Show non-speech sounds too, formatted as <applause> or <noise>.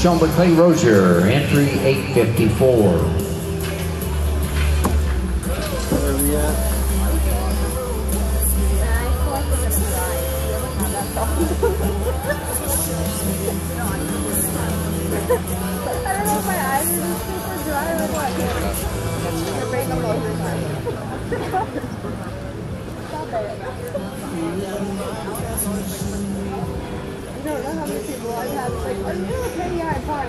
Shelby Clay Rozier, entry 854. Where we <laughs> people I've had like, are you okay? Yeah, I'm fine.